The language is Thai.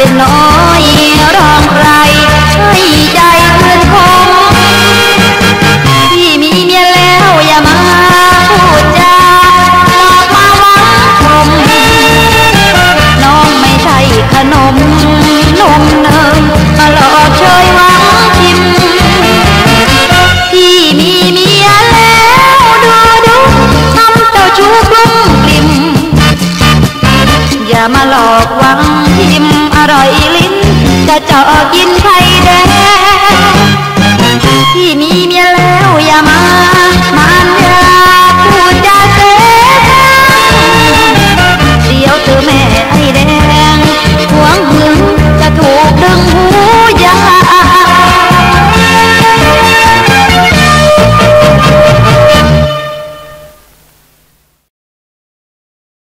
เป็นน้อง อกวังทิมอร่อยลิ้นจะเจาะกินไข่แดง